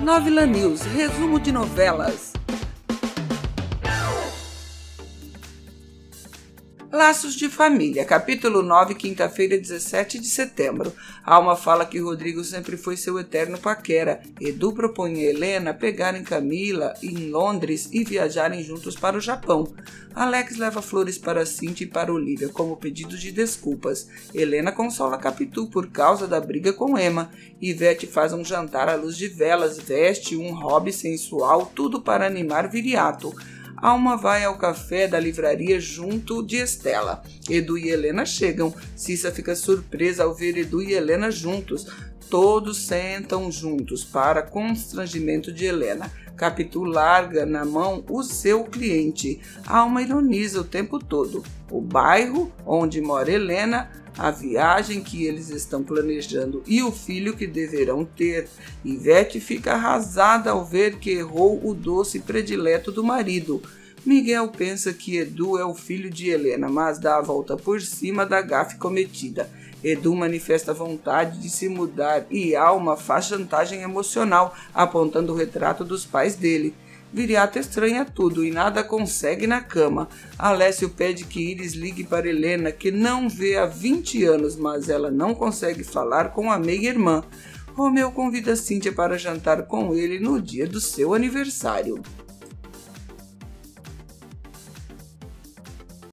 Novela News, resumo de novelas. Laços de Família, capítulo 9, quinta-feira, 17 de setembro. Alma fala que Rodrigo sempre foi seu eterno paquera. Edu propõe a Helena pegarem Camila em Londres e viajarem juntos para o Japão. Alex leva flores para Cintia e para Olivia como pedido de desculpas. Helena consola Capitu por causa da briga com Emma. Ivete faz um jantar à luz de velas, veste um hobby sensual, tudo para animar Viriato. Alma vai ao café da livraria junto de Estela. Edu e Helena chegam. Cissa fica surpresa ao ver Edu e Helena juntos. Todos sentam juntos para constrangimento de Helena. Capitu larga na mão o seu cliente. Alma ironiza o tempo todo. O bairro onde mora Helena a viagem que eles estão planejando e o filho que deverão ter. Ivete fica arrasada ao ver que errou o doce predileto do marido. Miguel pensa que Edu é o filho de Helena, mas dá a volta por cima da gafe cometida. Edu manifesta vontade de se mudar e Alma faz chantagem emocional, apontando o retrato dos pais dele. Viriato estranha tudo e nada consegue na cama. Alessio pede que Iris ligue para Helena, que não vê há 20 anos, mas ela não consegue falar com a meia-irmã. Romeu convida Cíntia para jantar com ele no dia do seu aniversário.